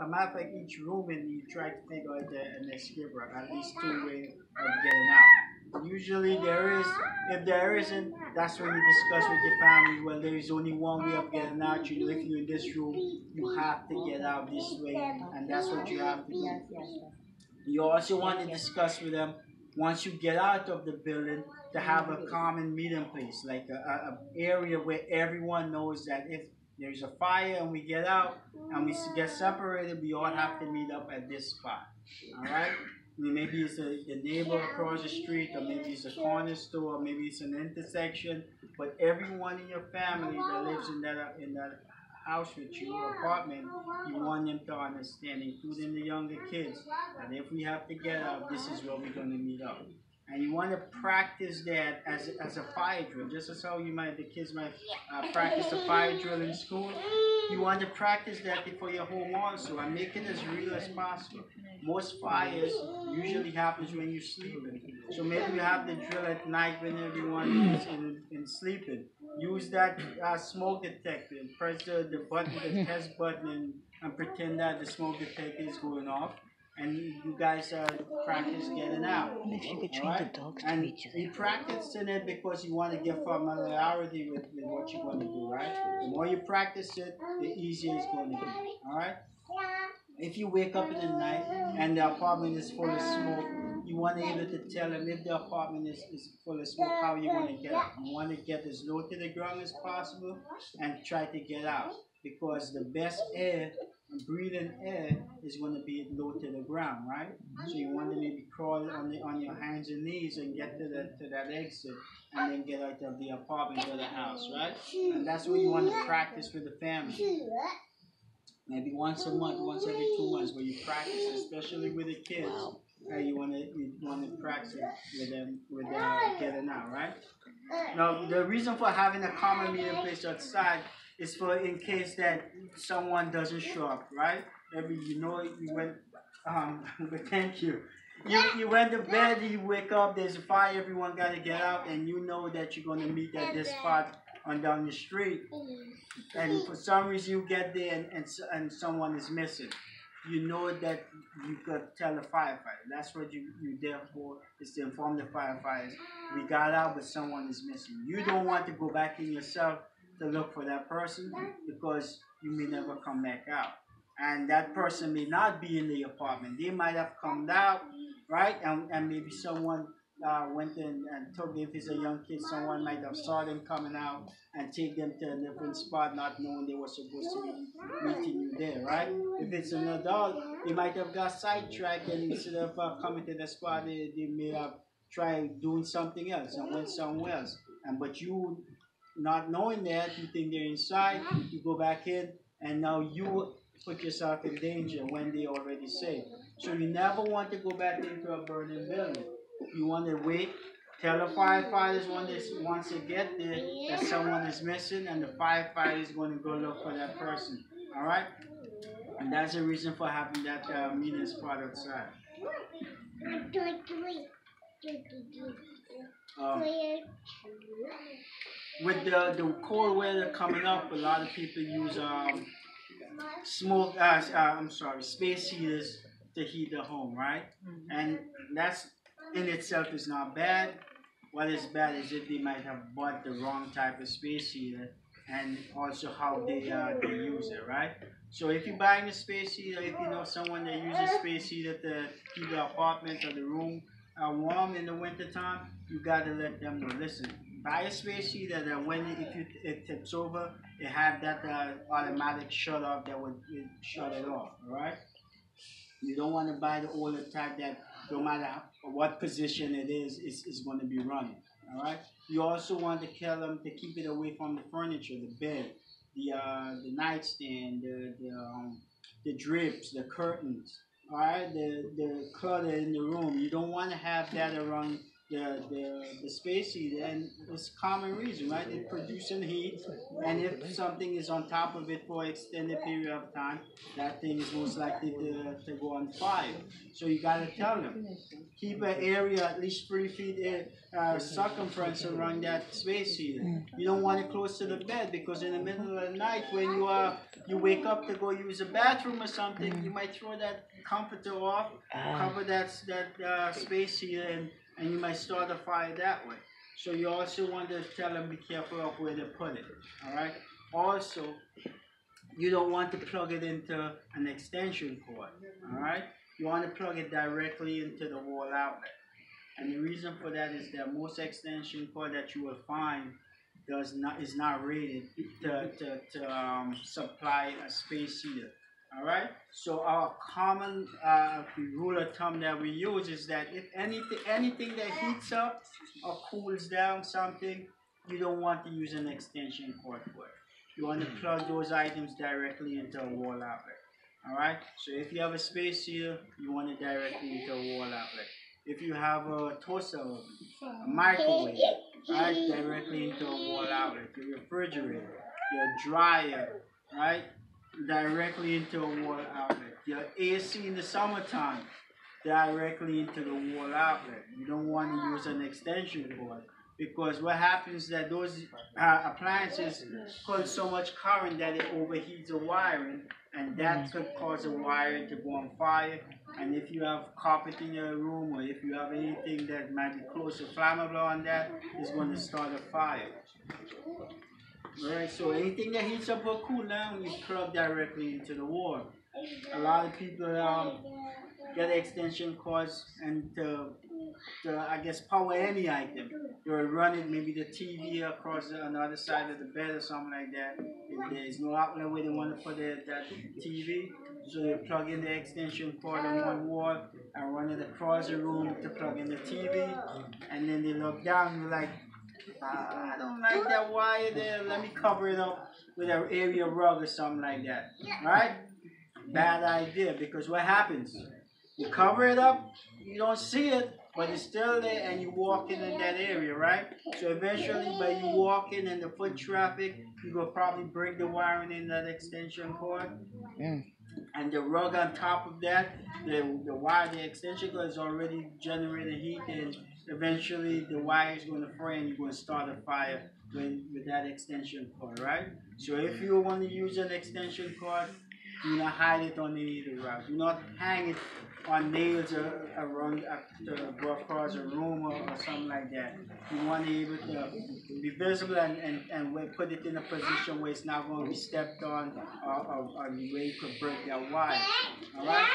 a matter of each room and you try to figure out the, an escape route, at least two ways of getting out. Usually there is, if there isn't, that's when you discuss with your family, well, there is only one way of getting out. You you're in this room, you have to get out this way, and that's what you have to do. You also want to discuss with them once you get out of the building to have a common meeting place, like a, a, a area where everyone knows that if there's a fire and we get out and we get separated, we all have to meet up at this spot. All right? Maybe it's a, the neighbor across the street, or maybe it's a corner store, or maybe it's an intersection. But everyone in your family that lives in that in that house with you, or apartment, you want them to understand, including the younger kids, that if we have to get out, this is where we're going to meet up. And you want to practice that as, as a fire drill, just as how you might, the kids might uh, practice a fire drill in school. You want to practice that before your home also and make it as real as possible. Most fires usually happens when you're sleeping. So maybe you have the drill at night when everyone is in, in sleeping. Use that uh, smoke detector. Press the, the button, the test button, and, and pretend that the smoke detector is going off and you guys uh, practice getting out. If you could train Alright? the dogs to And eat you. you practice in it because you want to get familiarity with, with what you're going to do, right? The more you practice it, the easier it's going to be, all right? If you wake up in the night and the apartment is full of smoke, you want to be able to tell them if the apartment is, is full of smoke, how you want to get out. You want to get as low to the ground as possible and try to get out because the best air breathing air is going to be low to the ground, right? So you want to maybe crawl on the on your hands and knees and get to the to that exit, and then get out of the apartment or the house, right? And that's what you want to practice with the family. Maybe once a month, once every two months, where you practice, especially with the kids. Uh, you want to you want to practice with them with them getting out, right? Now the reason for having a common meeting place outside is for in case that someone doesn't show up, right? Maybe you know you went um but thank you. You you went to bed, you wake up, there's a fire, everyone gotta get out and you know that you're gonna meet at this spot on down the street. And for some reason you get there and, and, and someone is missing. You know that you could tell the firefighter. That's what you, you there for, is to inform the firefighters. We got out, but someone is missing. You don't want to go back in yourself to look for that person because you may never come back out. And that person may not be in the apartment. They might have come out, right? And, and maybe someone uh, went in and took, if it's a young kid, someone might have saw them coming out and take them to a different spot, not knowing they were supposed to be meeting you there, right? If it's an adult, they might have got sidetracked and instead of uh, coming to the spot, they, they may have tried doing something else and went somewhere else. And but you not knowing that, you think they're inside, you go back in, and now you put yourself in danger when they already safe. So you never want to go back into a burning building. You want to wait, tell the firefighters when they, once they get there that someone is missing, and the firefighter is going to go look for that person. All right? And that's the reason for having that uh, meeting spot outside. Um, with the, the cold weather coming up, a lot of people use um, smoke. Uh, uh, I'm sorry, space heaters to heat their home, right? And that's in itself is not bad. What is bad is if they might have bought the wrong type of space heater, and also how they uh, they use it, right? So if you're buying a space heater, if you know someone that uses space heater to keep the apartment or the room uh, warm in the wintertime, you gotta let them know. Listen, buy a space heater that when if you, it tips over, it have that uh, automatic shut off that would shut it off. All right. You don't want to buy the older type that no matter how, what position it is, is, is going to be running. All right. You also want to tell them to keep it away from the furniture, the bed, the uh, the nightstand, the the, um, the drips, the curtains. All right. The the clutter in the room. You don't want to have that around the, the, the space heater, and it's common reason, right? It's producing heat, and if something is on top of it for extended period of time, that thing is most likely to, to go on fire. So you gotta tell them, keep an area at least three feet uh, circumference around that space heater. You don't want it close to the bed because in the middle of the night when you are you wake up to go use a bathroom or something, you might throw that comforter off, cover that that uh, space heater, and and you might start a fire that way. So you also want to tell them be careful of where they put it. All right. Also, you don't want to plug it into an extension cord. All right. You want to plug it directly into the wall outlet. And the reason for that is that most extension cord that you will find does not is not rated to, to, to um, supply a space heater. All right. So our common uh, rule of thumb that we use is that if anything anything that heats up or cools down something, you don't want to use an extension cord for it. You want to plug those items directly into a wall outlet. All right. So if you have a space heater, you want it directly into a wall outlet. If you have a toaster oven, a microwave, right, directly into a wall outlet. Your refrigerator, your dryer, right, directly into a wall outlet. Your AC in the summertime, directly into the wall outlet. You don't want to use an extension cord because what happens is that those uh, appliances cause so much current that it overheats the wiring and that could cause the wiring to go on fire and if you have carpet in your room or if you have anything that might be close to flammable on that it's going to start a fire Alright, so anything that up or cool down, you plug directly into the wall. A lot of people um, get extension cords and to, to, I guess, power any item. You're running maybe the TV across the, on the other side of the bed or something like that. If there's no outlet where they want to put their, that TV, so they plug in the extension cord on one wall and run it across the room to plug in the TV. And then they look down, you're like, I don't like that wire there. Let me cover it up with an area rug or something like that. Right? Bad idea because what happens? You cover it up, you don't see it, but it's still there and you walk in in that area, right? So eventually by you walking and the foot traffic, you will probably break the wiring in that extension cord. Mm. And the rug on top of that, the, the wire, the extension cord is already generating heat and eventually the wire is going to fray and you're going to start a fire with, with that extension cord, right? So if you want to use an extension cord, do not hide it on the route. Do not hang it on nails or around uh, across a room or, or, something like that. You want to be able to be visible and, and, and put it in a position where it's not going to be stepped on or, or, or where you could break that wire. All right?